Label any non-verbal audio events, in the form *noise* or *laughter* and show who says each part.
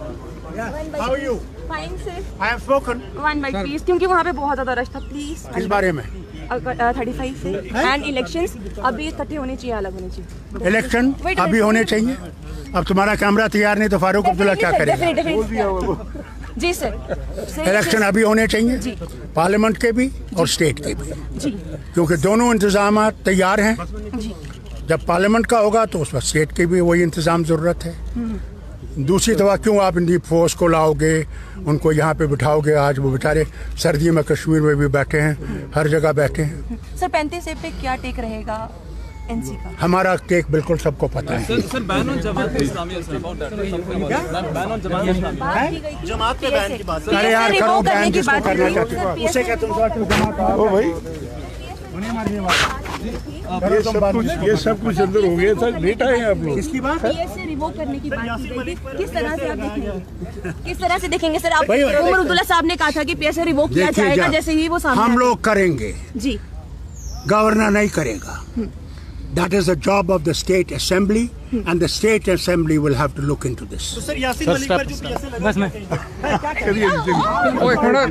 Speaker 1: How are you?
Speaker 2: Fine sir
Speaker 1: I have spoken.
Speaker 2: One by please क्योंकि वहाँ पे बहुत ज़्यादा रश था प्लीज़
Speaker 1: किस बारे में?
Speaker 2: थर्टी फाइव से. एंड इलेक्शंस अभी इकट्ठे होने चाहिए अलग होने चाहिए.
Speaker 1: इलेक्शन अभी होने चाहिए? अब तुम्हारा कैमरा तैयार नहीं तो फारूक अब्दुल्ला क्या करेगा?
Speaker 2: Definitely, definitely. जी सर
Speaker 1: इलेक्शन अभी होने चाहिए? पार्लियामेंट के भी और स्टेट के भी।
Speaker 2: जी.
Speaker 1: क्योंकि दोनों इंतज़ाम तैयार हैं। जब पार्लियामेंट का होगा तो उस पर स्टेट के भी वही इंतज़ाम ज़रूरत है। दूसरी दवा क्यों आप इंडी फोर्स को लाओगे उनको यहाँ पे बिठाओगे? आज वो बेचारे सर्दी में कश्मीर में भी बैठे हैं हर जगह बैठे हैं।
Speaker 2: सर पैंतीस पे क्या टेक रहेगा का?
Speaker 1: हमारा टेक बिल्कुल सबको पता है। अरे यार करो बैन
Speaker 2: की
Speaker 1: जिसको
Speaker 2: बात
Speaker 1: करना
Speaker 2: की
Speaker 1: चाहते हो उसे
Speaker 2: PSA
Speaker 1: क्या तुम ओ भाई।
Speaker 3: ये सब कुछ ये सब कुछ अंदर हो गया था लेट आए हैं आप लोग।
Speaker 1: किसकी बात
Speaker 2: से रिवोक करने की बात की गई *laughs* किस तरह से आप देखेंगे? किस तरह से देखेंगे सर? आप उमर अब्दुल्ला साहब ने कहा था कि पीएसए रिवोक किया जाएगा जैसे ही वो सामने
Speaker 1: हम लोग करेंगे।
Speaker 2: जी।
Speaker 1: गवर्नर नहीं करेगा। that is the job of the state assembly and the state assembly will have to look into this
Speaker 4: sir Yasin Malik पर जो पीएसए लगा बस मैं
Speaker 3: ओए खड़ा